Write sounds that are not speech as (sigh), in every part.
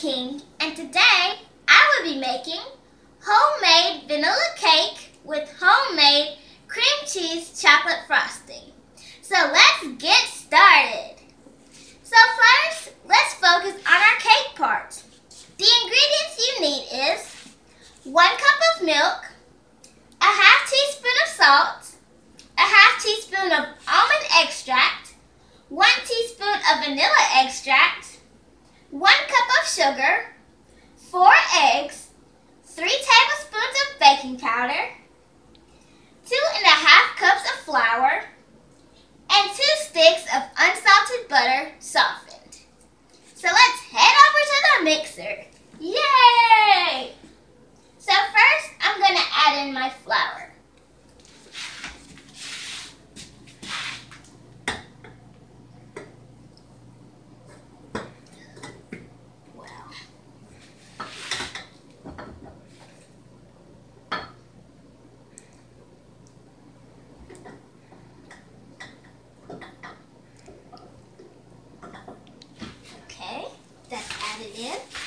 King and today I will be making homemade vanilla cake with homemade cream cheese chocolate frosting. So let's get started. So first, let's focus on our cake part. The ingredients you need is 1 cup of milk, a half teaspoon of salt, a half teaspoon of almond extract, 1 teaspoon of vanilla extract, 1 cup of sugar, 4 eggs, 3 tablespoons of baking powder, 2 and a half cups of flour, and 2 sticks of unsalted butter softened. So let's head over to the mixer. Yay! So first I'm going to add in my flour. Mixer.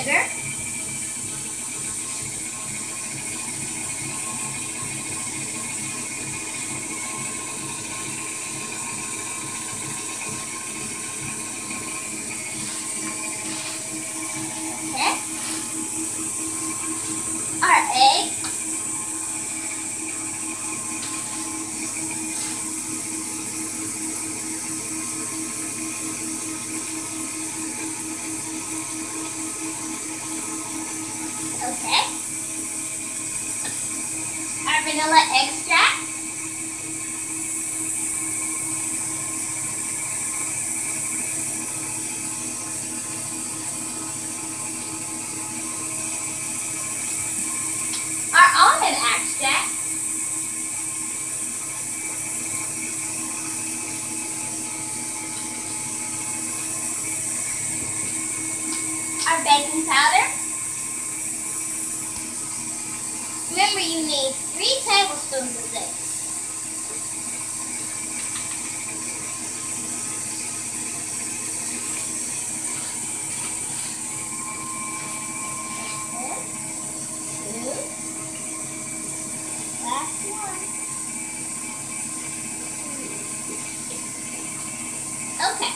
Our sugar. our eggs. Our vanilla extract. our baking powder. You need 3 tablespoons of this. Okay.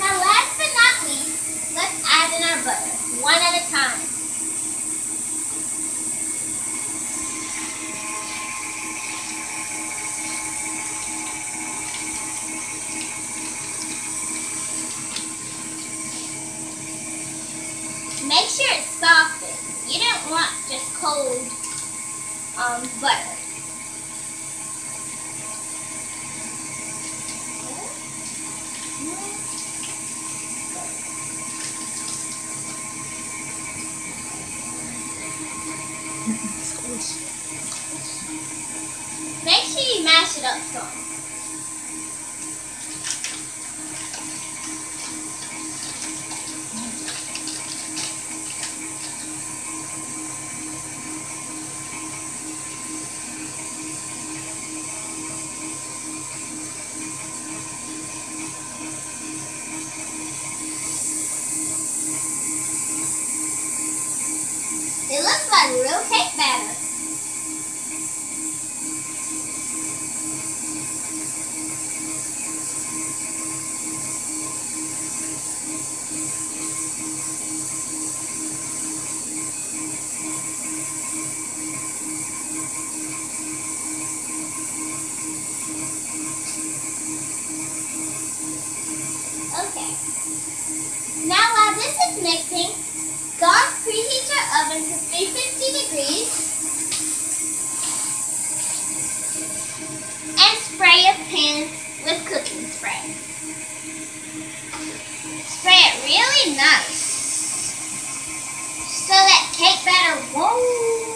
Now last but not least, let's add in our butter, one at a time. Make sure it's softened. You don't want just cold um, butter. (laughs) Make sure you mash it up some. It looks like real cake batter. Spray it really nice. So that cake batter won't